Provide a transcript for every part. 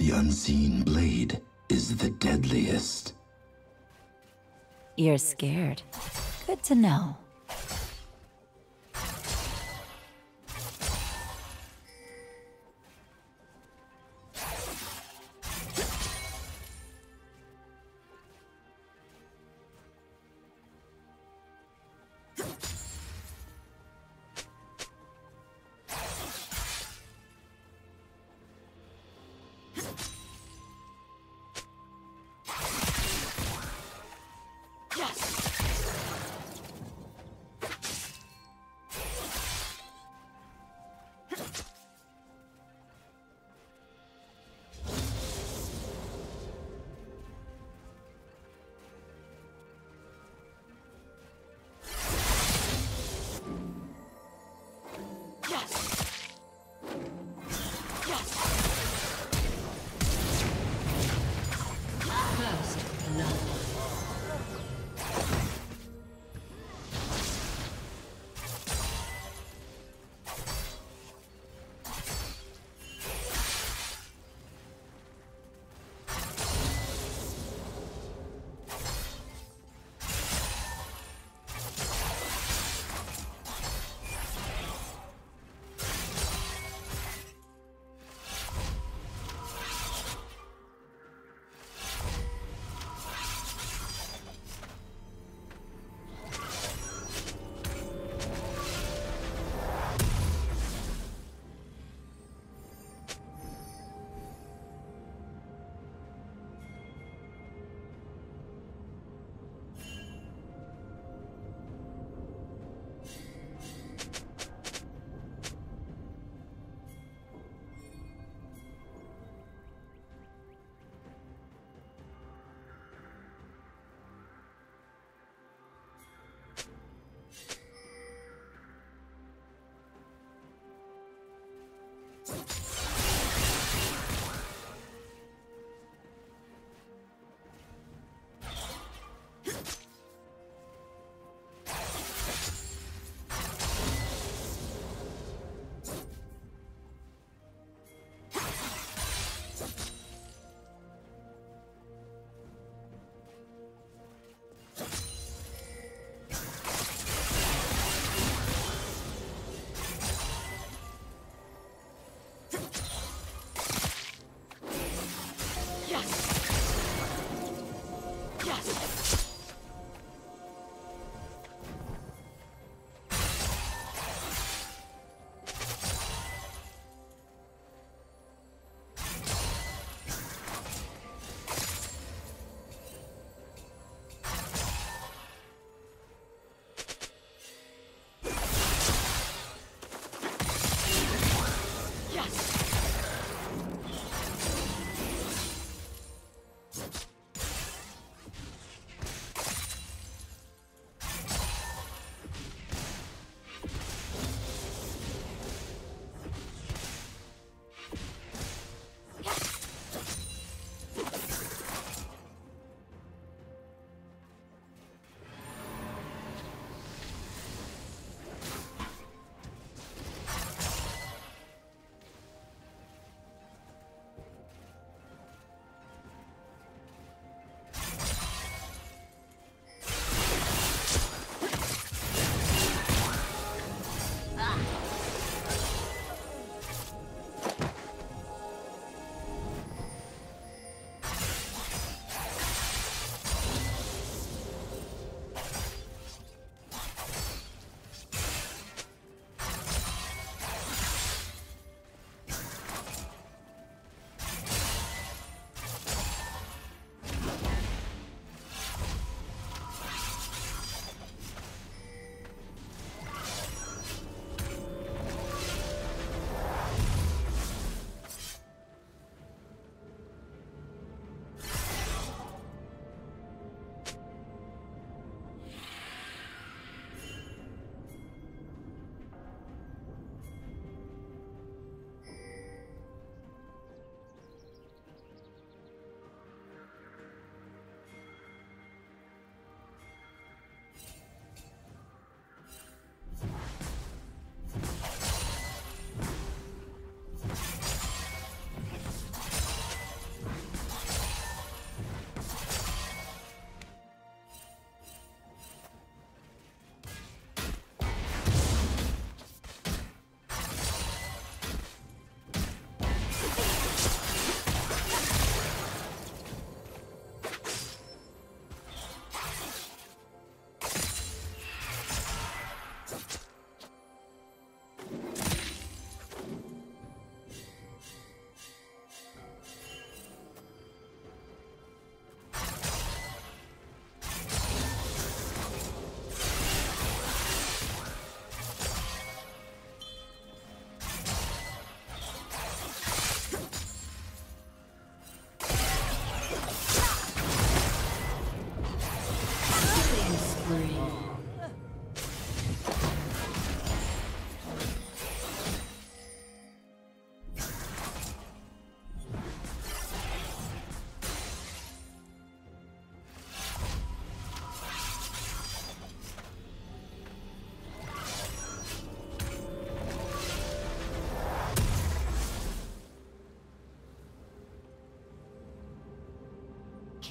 The unseen blade is the deadliest. You're scared. Good to know.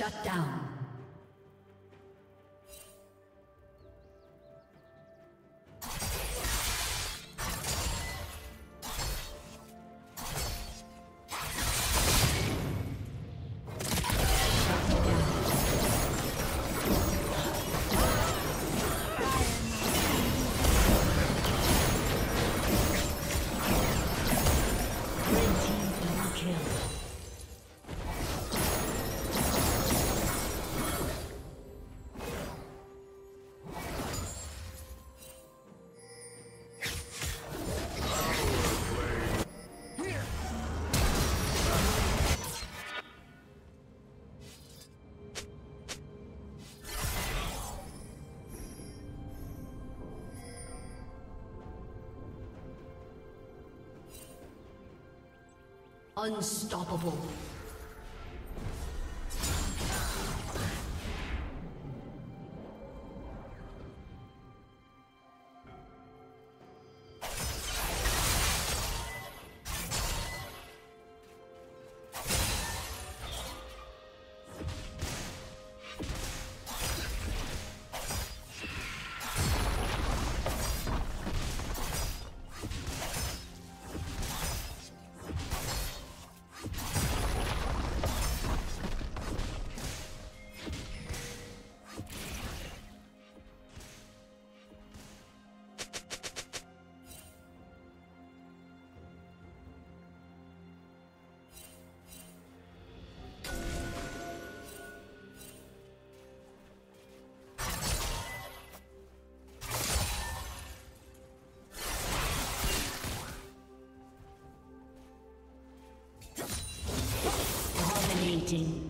Shut down. Unstoppable. Dominating.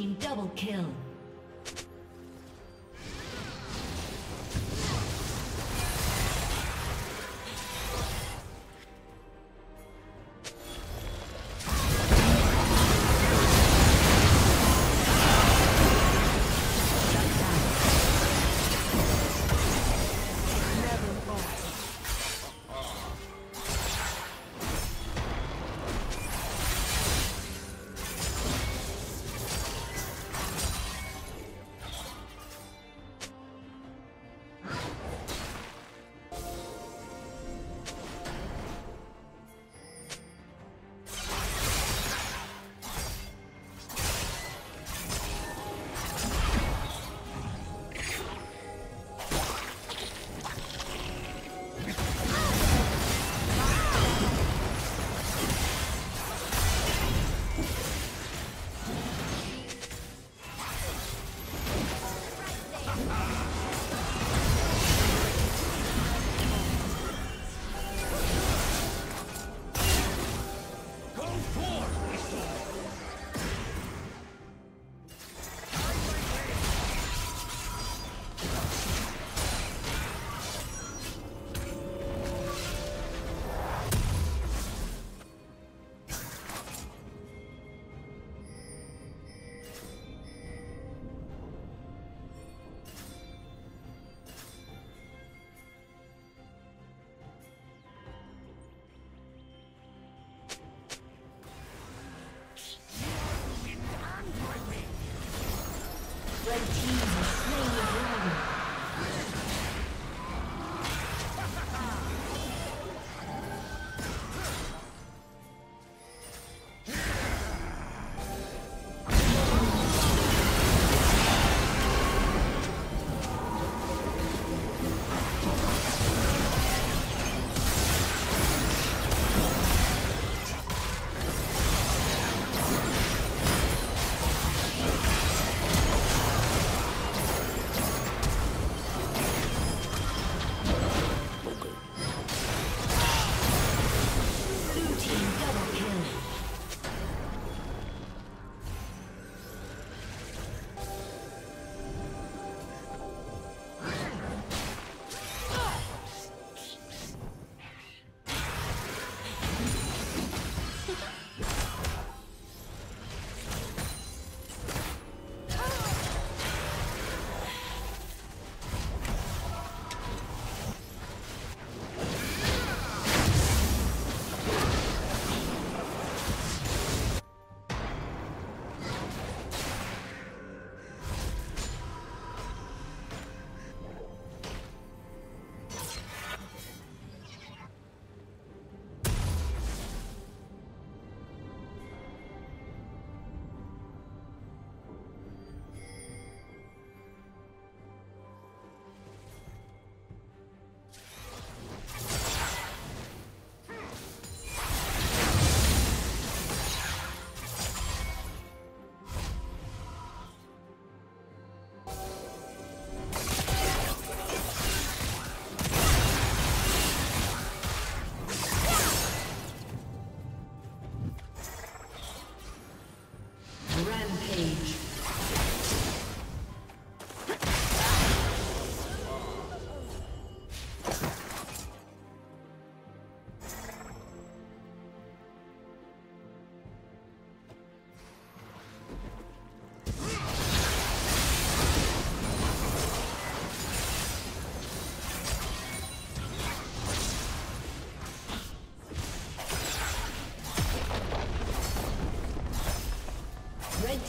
Team double kill.